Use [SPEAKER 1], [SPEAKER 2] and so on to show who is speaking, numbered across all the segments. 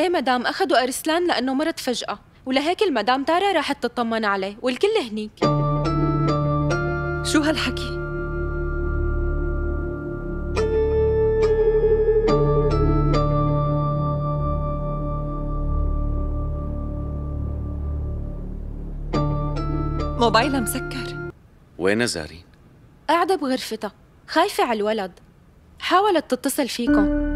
[SPEAKER 1] إيه مدام أخذوا أرسلان لأنه مرض فجأة ولهيك المدام تارا راحت تطمن عليه والكل هنيك
[SPEAKER 2] شو هالحكي؟ موبايلها مسكر
[SPEAKER 3] وين زارين؟
[SPEAKER 1] قاعدة بغرفتها خايفة على الولد حاولت تتصل فيكم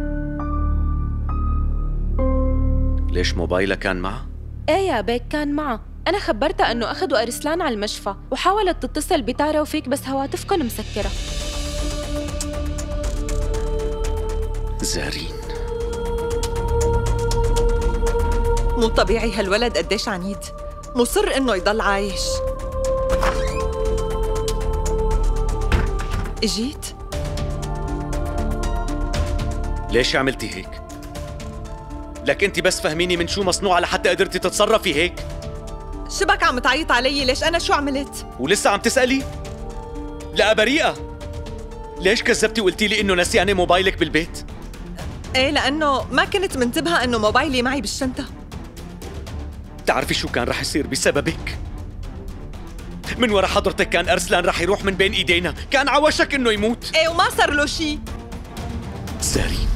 [SPEAKER 3] ليش موبايلها كان معها؟
[SPEAKER 1] إيه يا بيك كان معها أنا خبرتها إنه أخذوا أرسلان على المشفى وحاولت تتصل بتارا وفيك بس هواتفكم مسكرة.
[SPEAKER 3] زارين.
[SPEAKER 2] مو طبيعي هالولد قديش عنيد. مصر إنه يضل عايش. إجيت؟
[SPEAKER 3] ليش عملتي هيك؟ لك انت بس فهميني من شو مصنوعة لحتى قدرتي تتصرفي هيك؟
[SPEAKER 2] شبك عم تعيط علي؟ ليش أنا شو عملت؟
[SPEAKER 3] ولسه عم تسألي؟ لا بريئة. ليش كذبتي وقلتي لي إنه نسيانة موبايلك بالبيت؟
[SPEAKER 2] إيه لأنه ما كنت منتبهة إنه موبايلي معي بالشنطة.
[SPEAKER 3] بتعرفي شو كان رح يصير بسببك؟ من ورا حضرتك كان أرسلان رح يروح من بين إيدينا. كان عوشك إنه يموت.
[SPEAKER 2] إيه وما صار له شيء
[SPEAKER 3] زارين